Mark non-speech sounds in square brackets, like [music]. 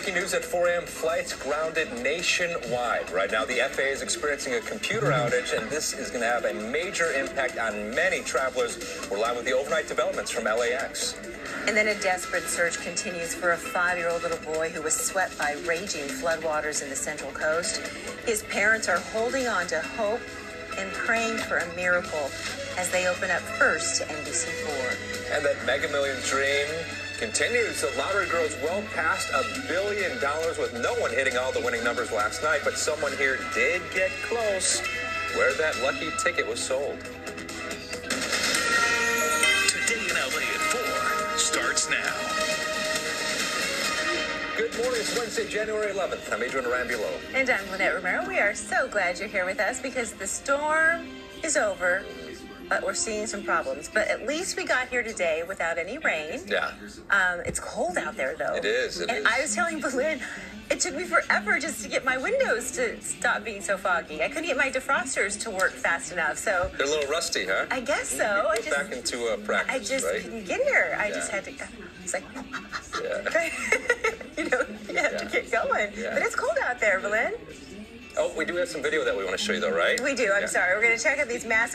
breaking news at 4 a.m. Flights grounded nationwide. Right now, the FAA is experiencing a computer outage, and this is going to have a major impact on many travelers. We're live with the overnight developments from LAX. And then a desperate search continues for a five year old little boy who was swept by raging floodwaters in the Central Coast. His parents are holding on to hope and praying for a miracle as they open up first to NBC4. And that Mega Millions dream continues. The lottery grows well past a billion dollars with no one hitting all the winning numbers last night, but someone here did get close where that lucky ticket was sold. Today in LA at 4 starts now. Good morning. It's Wednesday, January 11th. I'm Adrian Arambulo. And I'm Lynette Romero. We are so glad you're here with us because the storm is over but we're seeing some problems. But at least we got here today without any rain. Yeah. Um, it's cold out there, though. It is. It and is. I was telling Belinda, it took me forever just to get my windows to stop being so foggy. I couldn't get my defrosters to work fast enough. So they're a little rusty, huh? I guess so. I just back into uh, practice. I just right? couldn't get here. I yeah. just had to. It's like. [laughs] Yeah. you know, you have yeah. to get going. Yeah. But it's cold out there, Belen. Oh, we do have some video that we want to show you, though, right? We do. I'm sorry. We're going to check out these masks.